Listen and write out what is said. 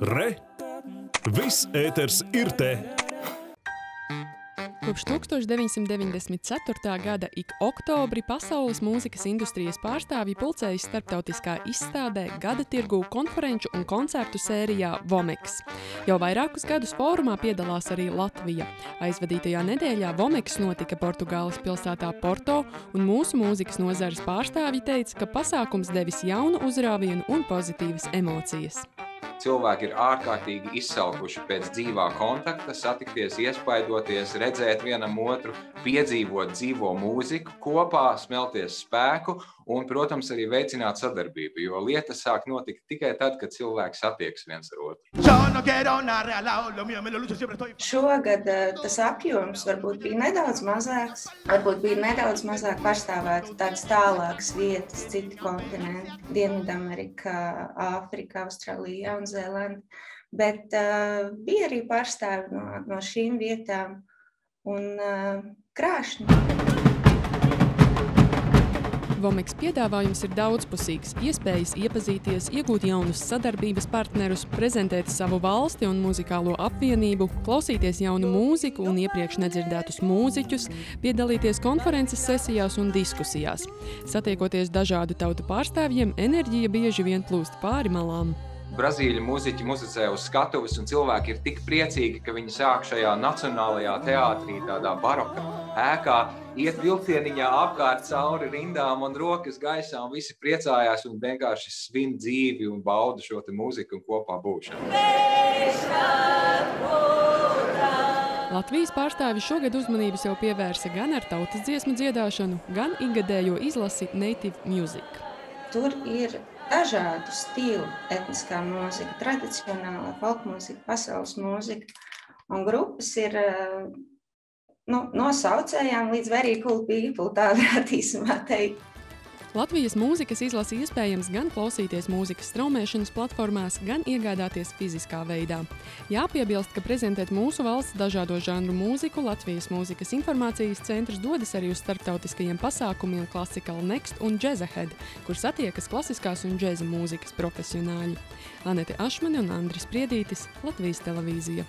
Re! Viss ēters ir te! Kopš 1994. gada ik oktobri pasaules mūzikas industrijas pārstāvji pulcējas starptautiskā izstādē gada tirgu konferenču un koncertu sērijā Vomeks. Jau vairākus gadus fórumā piedalās arī Latvija. Aizvadītajā nedēļā Vomeks notika Portugāles pilsētā Porto, un mūsu mūzikas nozares pārstāvji teica, ka pasākums devis jaunu uzrāvienu un pozitīvas emocijas cilvēki ir ārkārtīgi izsalkuši pēc dzīvā kontakta, satikties, iespaidoties, redzēt vienam otru, piedzīvot dzīvo mūziku, kopā smelties spēku un, protams, arī veicināt sadarbību, jo lietas sāk notikt tikai tad, kad cilvēki satiekas viens ar otru. Šogad eh, tas apjoms varbūt bija nedaudz mazāks, varbūt bija nedaudz mazāk pārstāvēt tādas tālākas vietas, citi kontinenti, Dienvidamerika, Āfrika, Austrālija, Jaunzēlanda, bet uh, bija arī pārstāvi no, no šīm vietām un uh, krāšņi. Vomeks piedāvājums ir daudzpusīgs. Iespējas iepazīties, iegūt jaunus sadarbības partnerus, prezentēt savu valsti un muzikālo apvienību, klausīties jaunu mūziku un iepriekš nedzirdētus mūziķus, piedalīties konferences sesijās un diskusijās. Satiekoties dažādu tautu pārstāvjiem, enerģija bieži vien plūst pāri malām. Brazīļu mūziķi muzicē uz skatuves, un cilvēki ir tik priecīgi, ka viņi sāk šajā nacionālajā teātrī, tādā baroka ēkā, iet vilcieniņā apkārt cauri rindām un rokas gaisā, un visi priecājās un vienkārši svin dzīvi un bauda šo mūziku un kopā būšanu. Latvijas pārstāvi šogad uzmanību sev pievērsa gan ar tautas dziesmu dziedāšanu, gan ikgadējo izlasi Native Music. Tur ir dažādu stilu etniskā mūzika, tradicionālā folk mūzika, pasaules mūzika. Un grupas ir nu, no saucējām līdz very cool people, tā varētu īsumā teikt. Latvijas mūzikas izlasi iespējams gan klausīties mūzikas straumēšanas platformās, gan iegādāties fiziskā veidā. Jāpiebilst, ka prezentēt mūsu valsts dažādo žanru mūziku Latvijas mūzikas informācijas centrs dodas arī uz starptautiskajiem pasākumiem Classical Next un Jazz Ahead, kur satiekas klasiskās un džēza mūzikas profesionāļi. Anete Ašmane un Andris Priedītis, Latvijas televīzija.